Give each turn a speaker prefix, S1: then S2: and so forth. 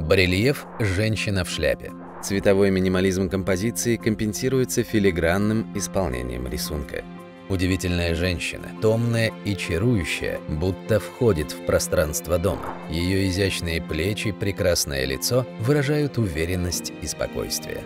S1: Барельеф «Женщина в шляпе». Цветовой минимализм композиции компенсируется филигранным исполнением рисунка. Удивительная женщина, томная и чарующая, будто входит в пространство дома. Ее изящные плечи, прекрасное лицо выражают уверенность и спокойствие.